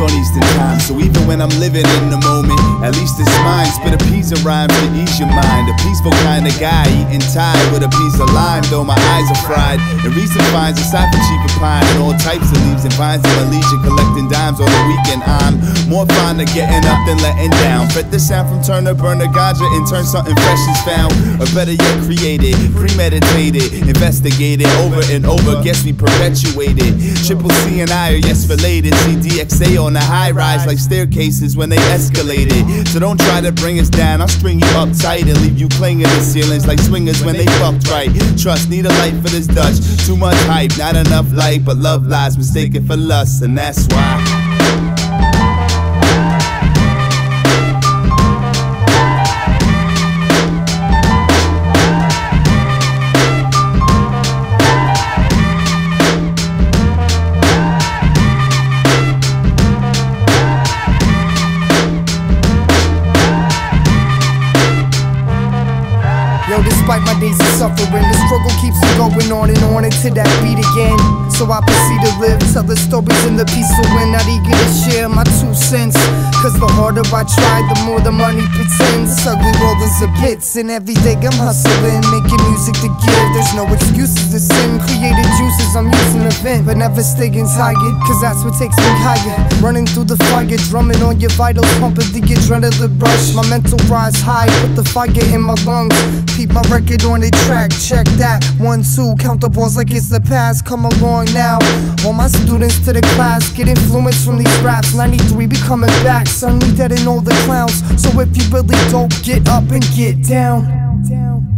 on Eastern time. So even when I'm living in the moment, at least it's mine. Spit a piece of rhyme to ease your mind. A peaceful kind of guy, eating Thai with a piece of lime, though my eyes are fried. And recent finds aside from cheap and pine and all types of leaves and vines in my leisure, collecting dimes on the weekend. I'm more of getting up than letting down. Fed the sound from Turner, burn a ganja, and turn something fresh is found. Or better yet, created, premeditated, investigated over and over. Guess we perpetuated. Triple C and I are yes related. CDXA on the high rise like staircases when they escalated. So don't try to bring us down. I'll string you up tight and leave you clinging to ceilings like swingers when they fucked right. Trust, need a light for this Dutch. Too much hype, not enough light, but love lies mistaken for lust, and that's why. Despite my days of suffering, the struggle keeps going on and on until that beat again. So I proceed to live, tell the stories in the peace of win. Not eager to share my two cents. Cause the harder I try, the more the money pretends. Ugly is a pits, and every day I'm hustling, making music to give. There's no excuses to sin. Juices, I'm using the vent, but never staying tired. Cause that's what takes me higher. Running through the fire, drumming on your vitals, pumping the adrenaline rush. My mental rise high, put the fire in my lungs. Keep my record on the track, check that. One, two, count the balls like it's the past. Come along now. All my students to the class get influence from these raps. 93 be coming back, we dead in all the clowns. So if you really dope, get up and get down. down.